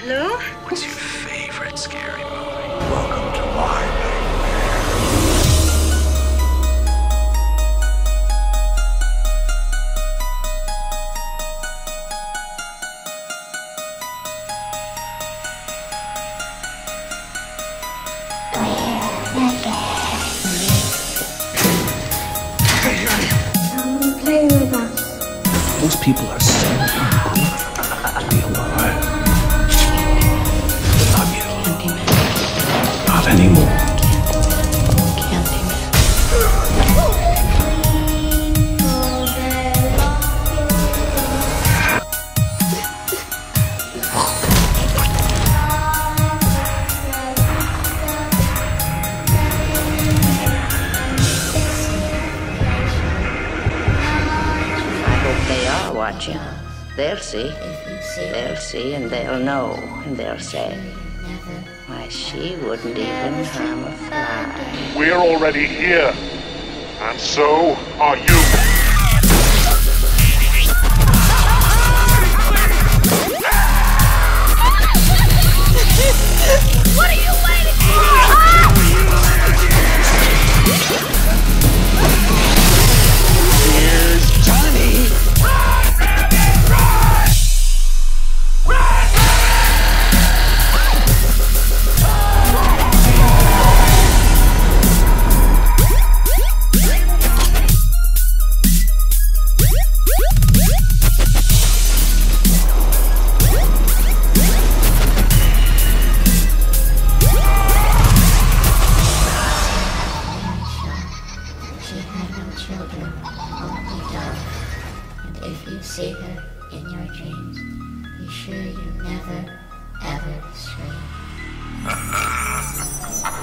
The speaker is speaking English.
Hello? What's your favorite scary movie? Welcome to my nightmare. Come play with us. Those people are so they are watching. They'll see. They'll see and they'll know and they'll say, why, she wouldn't even harm a fly. We're already here. And so are you. you see her in your dreams, be sure you never, ever stray.